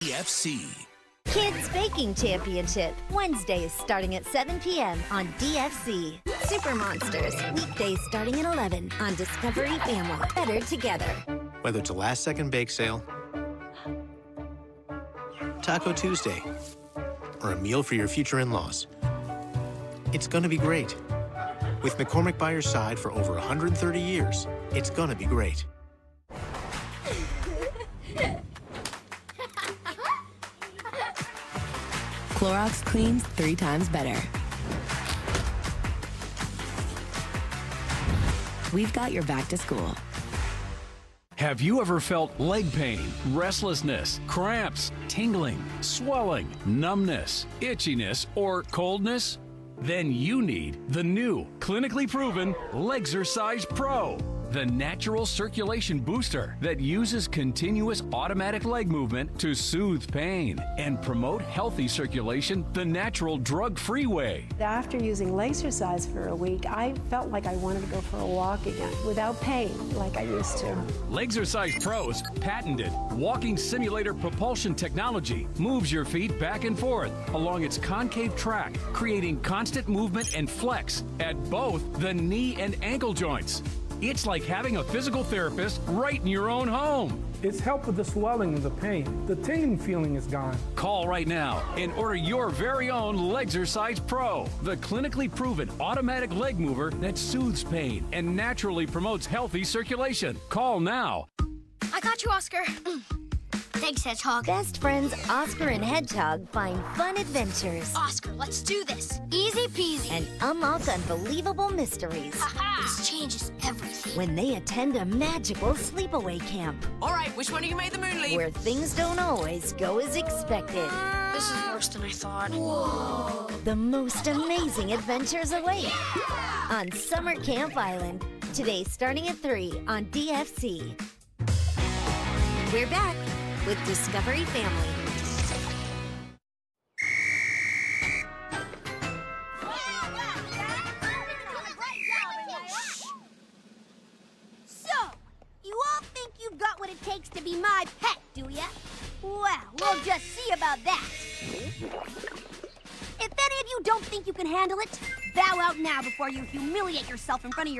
DFC. Kids Baking Championship. Wednesdays starting at 7 p.m. on DFC. Super Monsters. Weekdays starting at 11 on Discovery Family. Better together. Whether it's a last second bake sale, Taco Tuesday, or a meal for your future in laws, it's gonna be great. With McCormick by your side for over 130 years, it's gonna be great. Clorox cleans three times better. We've got your back to school. Have you ever felt leg pain, restlessness, cramps, tingling, swelling, numbness, itchiness, or coldness? Then you need the new, clinically proven Legzercise Pro. The natural circulation booster that uses continuous automatic leg movement to soothe pain and promote healthy circulation the natural drug free way. After using Legzercise for a week, I felt like I wanted to go for a walk again without pain like I used to. Legzercise Pro's patented walking simulator propulsion technology moves your feet back and forth along its concave track, creating constant movement and flex at both the knee and ankle joints. It's like having a physical therapist right in your own home. It's helped with the swelling and the pain. The tingling feeling is gone. Call right now and order your very own Legzercise Pro, the clinically proven automatic leg mover that soothes pain and naturally promotes healthy circulation. Call now. I got you, Oscar. Thanks, Hedgehog. Best friends Oscar and Hedgehog find fun adventures Oscar, let's do this. Easy peasy. and unlock unbelievable mysteries Aha! This changes everything. When they attend a magical sleepaway camp All right, which one of you made the moon leap? where things don't always go as expected. This is worse than I thought. Whoa. The most amazing adventures await on Summer Camp Island. Today, starting at 3 on DFC. We're back with Discovery Family. Takes to be my pet, do ya? Well, we'll just see about that. If any of you don't think you can handle it, bow out now before you humiliate yourself in front of your